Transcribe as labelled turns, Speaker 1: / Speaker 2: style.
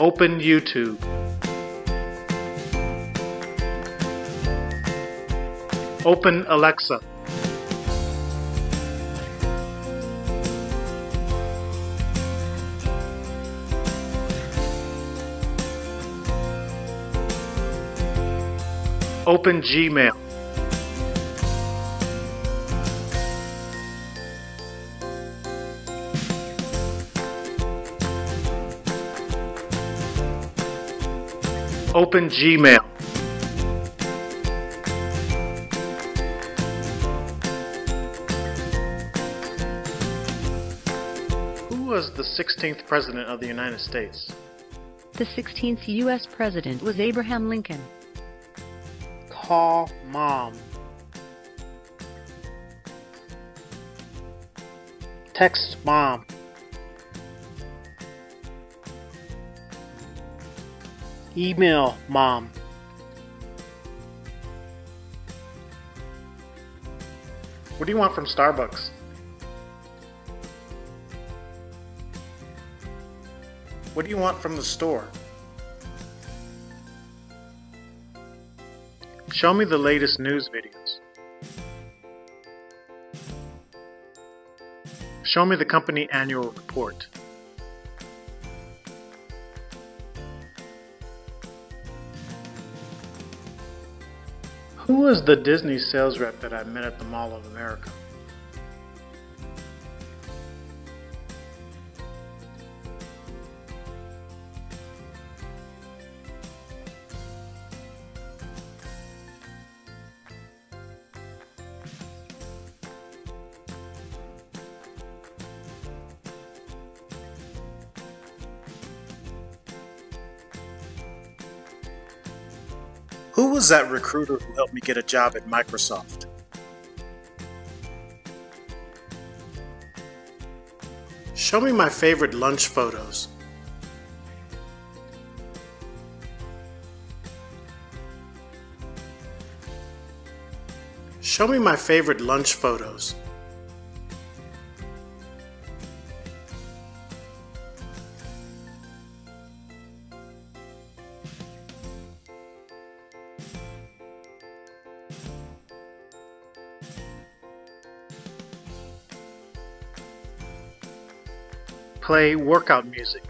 Speaker 1: Open YouTube. Open Alexa. Open Gmail. Open Gmail. Who was the 16th President of the United States?
Speaker 2: The 16th U.S. President was Abraham Lincoln.
Speaker 1: Call Mom. Text Mom. Email Mom. What do you want from Starbucks? What do you want from the store? Show me the latest news videos. Show me the company annual report. Who was the Disney sales rep that I met at the Mall of America? Who was that recruiter who helped me get a job at Microsoft? Show me my favorite lunch photos. Show me my favorite lunch photos. Play workout music.